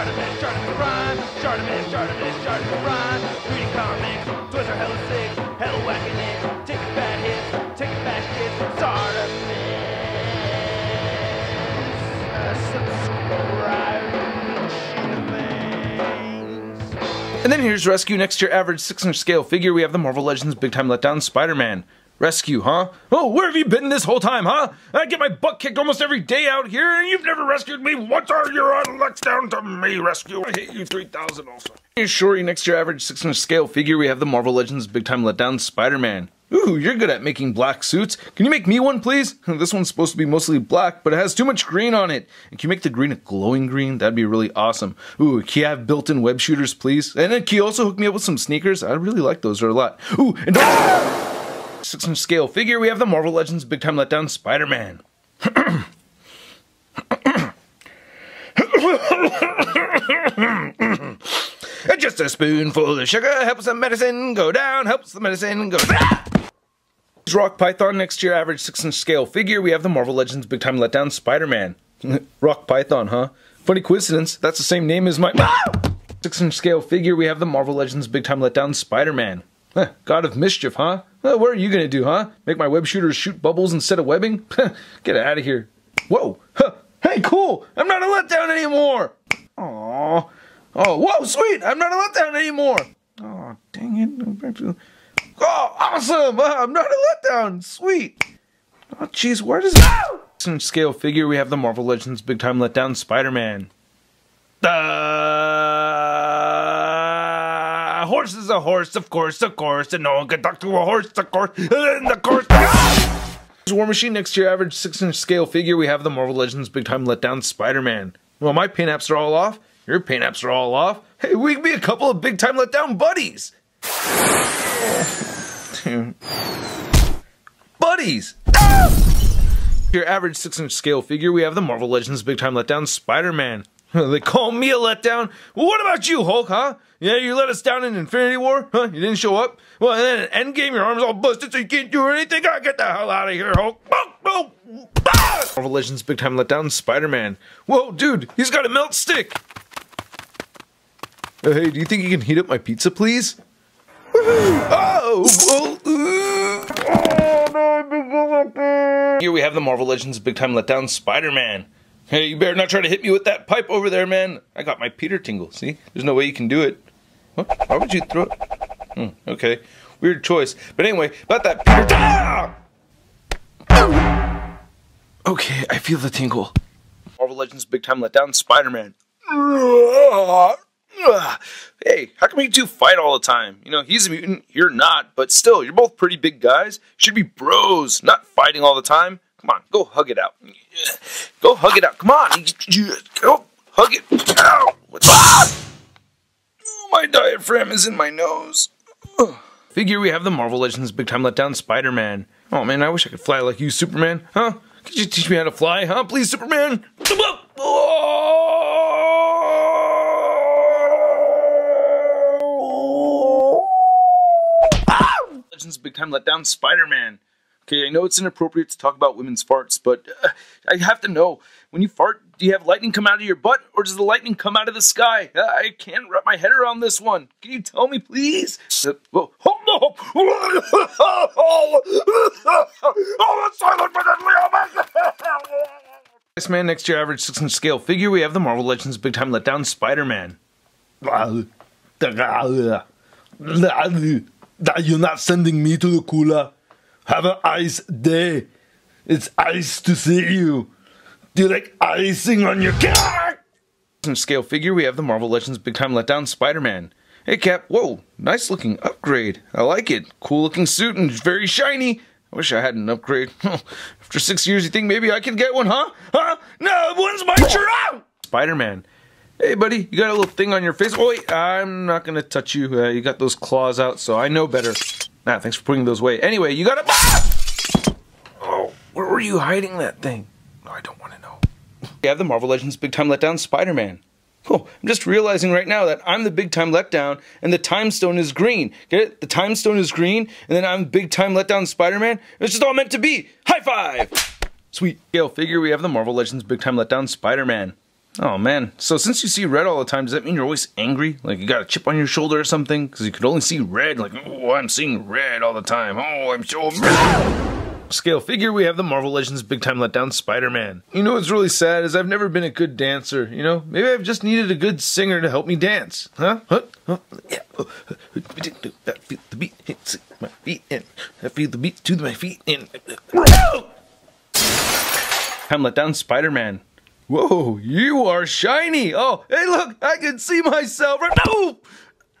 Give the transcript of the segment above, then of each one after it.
Shartimus, Shartimus Prime, Shartimus, Shartimus, Shartimus Prime. Reading comics, toys are hella sick, hella whacking it, taking bad hits, taking bad shit. Subscribe. And then here's Rescue next to your average 6 inch scale figure. We have the Marvel Legends Big Time Letdown Spider Man. Rescue, huh? Oh, where have you been this whole time, huh? I get my butt kicked almost every day out here, and you've never rescued me. What are you on? Down to me, Rescue. I hate you 3000 also. Shorty next to your average 6 inch scale figure. We have the Marvel Legends Big Time Letdown Spider Man. Ooh, you're good at making black suits. Can you make me one, please? This one's supposed to be mostly black, but it has too much green on it. And can you make the green a glowing green? That'd be really awesome. Ooh, can you have built-in web shooters, please? And then can you also hook me up with some sneakers? I really like those a lot. Ooh, and don't... Ah! Six inch scale figure, we have the Marvel Legends Big Time Letdown Spider Man. Just a spoonful of sugar helps the medicine go down, helps the medicine go down. Rock Python next your average 6 inch scale figure, we have the Marvel Legends Big Time Letdown Spider Man. Rock Python, huh? Funny coincidence, that's the same name as my. 6 inch scale figure, we have the Marvel Legends Big Time Letdown Spider Man. God of mischief, huh? Well, what are you gonna do, huh? Make my web shooters shoot bubbles instead of webbing? Get out of here. Whoa! Huh. Hey, cool! I'm not a letdown anymore! Aww. Oh, whoa, sweet! I'm not a letdown anymore! Oh, dang it. Oh, awesome! Uh, I'm not a letdown! Sweet! Oh, jeez, where does it... Scale figure, we have the Marvel Legends Big Time Letdown Spider-Man. Uh, a horse is a horse, of course, of course, and no one can talk to a horse, of course, and the course. War Machine next to your average 6 inch scale figure, we have the Marvel Legends Big Time Letdown Spider Man. Well, my paint apps are all off, your paint apps are all off. Hey, we can be a couple of Big Time Letdown buddies. buddies! Your average 6 inch scale figure, we have the Marvel Legends Big Time Letdown Spider Man. They call me a letdown. Well, what about you, Hulk, huh? Yeah, you let us down in Infinity War? Huh? You didn't show up? Well, and then in Endgame, your arm's all busted, so you can't do anything. I get the hell out of here, Hulk. Oh, oh, ah! Marvel Legends Big Time Letdown Spider-Man. Whoa, dude, he's got a melt stick. Uh, hey, do you think you can heat up my pizza, please? Oh, well, uh, Here we have the Marvel Legends Big Time Letdown Spider-Man. Hey, you better not try to hit me with that pipe over there, man. I got my Peter tingle, see? There's no way you can do it. What? Why would you throw it? Hmm, okay. Weird choice. But anyway, about that Peter ah! Okay, I feel the tingle. Marvel Legends Big Time Letdown Spider-Man. Hey, how come you two fight all the time? You know, he's a mutant, you're not, but still, you're both pretty big guys. Should be bros, not fighting all the time. Come on, go hug it out. Go hug it out. Come on. Go hug it out. Ah! My diaphragm is in my nose. Figure we have the Marvel Legends Big Time Letdown Spider-Man. Oh man, I wish I could fly like you, Superman. Huh? Could you teach me how to fly, huh? Please, Superman. Legends Big Time Letdown Spider-Man. Okay, I know it's inappropriate to talk about women's farts, but uh, I have to know when you fart, do you have lightning come out of your butt or does the lightning come out of the sky? Uh, I can't wrap my head around this one. Can you tell me, please? Uh, oh, no! oh, silent This man next year your average 6 inch scale figure, we have the Marvel Legends Big Time Letdown Spider Man. You're not sending me to the cooler. Have an ice day. It's ice to see you. Do you like icing on your car? Scale figure, we have the Marvel Legends Big Time Letdown Spider-Man. Hey Cap, whoa, nice looking upgrade. I like it. Cool looking suit and very shiny. I wish I had an upgrade. After six years, you think maybe I can get one, huh? Huh? No, one's my turn Spider-Man. Hey, buddy, you got a little thing on your face. Oh, wait, I'm not gonna touch you. Uh, you got those claws out, so I know better. Ah, thanks for putting those away. Anyway, you got a. Ah! Oh, where were you hiding that thing? No, I don't want to know. We have the Marvel Legends Big Time Letdown Spider-Man. Oh, I'm just realizing right now that I'm the Big Time Letdown and the Time Stone is green. Get it? The Time Stone is green, and then I'm Big Time Letdown Spider-Man. It's just all meant to be. High five! Sweet. Scale figure, we have the Marvel Legends Big Time Letdown Spider-Man. Oh man, so since you see red all the time, does that mean you're always angry? Like you got a chip on your shoulder or something? Because you could only see red, like, oh, I'm seeing red all the time. Oh, I'm so Scale figure, we have the Marvel Legends Big Time Letdown Spider-Man. You know what's really sad is I've never been a good dancer, you know? Maybe I've just needed a good singer to help me dance. Huh? Huh? huh? Yeah. I feel the beat hits my feet and I feel the beat to my feet and Time Letdown Spider-Man. Whoa, you are shiny! Oh, hey look, I can see myself right now!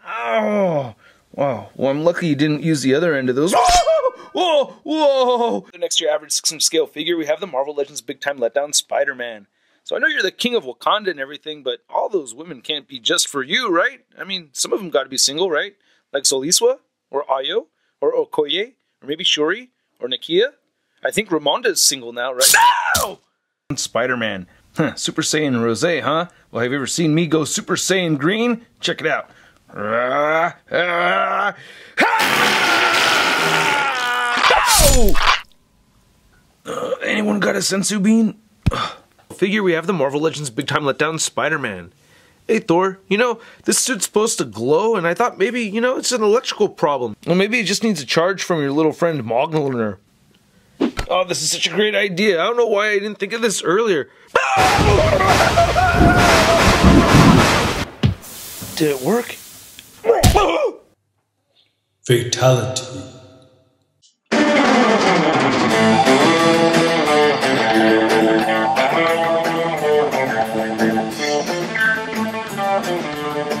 Oh, wow. Well, I'm lucky you didn't use the other end of those. Whoa, whoa! The next year average 6 inch scale figure, we have the Marvel Legends Big Time Letdown Spider Man. So I know you're the king of Wakanda and everything, but all those women can't be just for you, right? I mean, some of them got to be single, right? Like Xoliswa, or Ayo, or Okoye, or maybe Shuri, or Nakia. I think Ramonda is single now, right? No! Spider Man. Huh, Super Saiyan Rose, huh? Well, have you ever seen me go Super Saiyan Green? Check it out. Uh, anyone got a senzu bean? Figure we have the Marvel Legends Big Time Letdown Spider-Man. Hey Thor, you know, this suit's supposed to glow, and I thought maybe, you know, it's an electrical problem. Well, maybe it just needs a charge from your little friend Mjolnir. Oh, this is such a great idea. I don't know why I didn't think of this earlier. Did it work? Fatality.